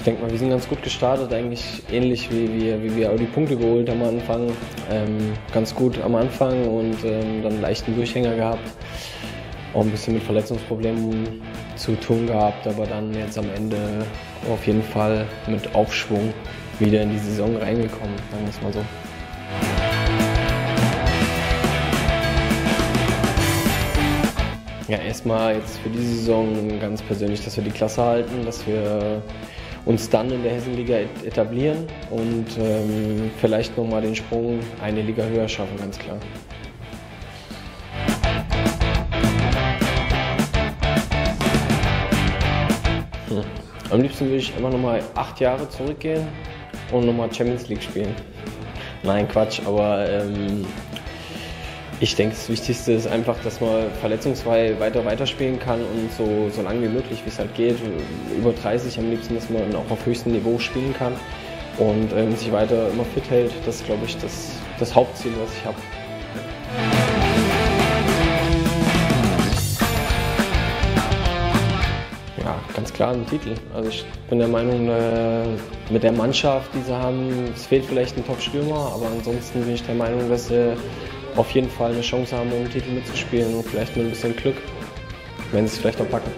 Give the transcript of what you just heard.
Ich denke mal, wir sind ganz gut gestartet, eigentlich ähnlich wie wir, wie wir auch die Punkte geholt haben am Anfang. Ähm, ganz gut am Anfang und ähm, dann leichten Durchhänger gehabt. Auch ein bisschen mit Verletzungsproblemen zu tun gehabt, aber dann jetzt am Ende auf jeden Fall mit Aufschwung wieder in die Saison reingekommen, sagen wir es mal so. Ja, erstmal jetzt für diese Saison ganz persönlich, dass wir die Klasse halten, dass wir uns dann in der Hessenliga etablieren und ähm, vielleicht nochmal den Sprung eine Liga höher schaffen, ganz klar. Am liebsten würde ich einfach nochmal acht Jahre zurückgehen und nochmal Champions League spielen. Nein, Quatsch, aber ähm, ich denke, das Wichtigste ist einfach, dass man verletzungsfrei weiter weiterspielen kann und so, so lange wie möglich, wie es halt geht. Über 30 am liebsten, dass man auch auf höchstem Niveau spielen kann und ähm, sich weiter immer fit hält. Das ist, glaube ich, das, das Hauptziel, was ich habe. Ja, ganz klar ein Titel. Also ich bin der Meinung, äh, mit der Mannschaft, die sie haben, es fehlt vielleicht ein Top-Stürmer, aber ansonsten bin ich der Meinung, dass sie auf jeden Fall eine Chance haben, um den Titel mitzuspielen und vielleicht mit ein bisschen Glück, wenn sie es vielleicht auch packen.